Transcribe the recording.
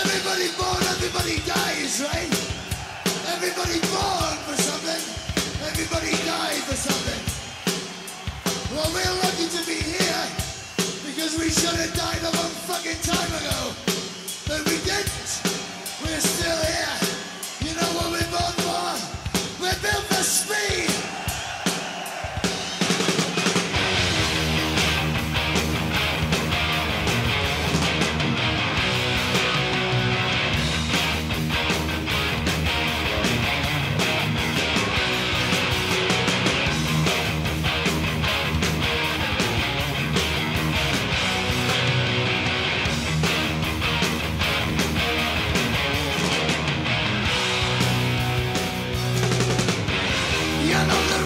Everybody born, everybody dies, right? Everybody born for something. Everybody died for something. Well, we're lucky to be nota.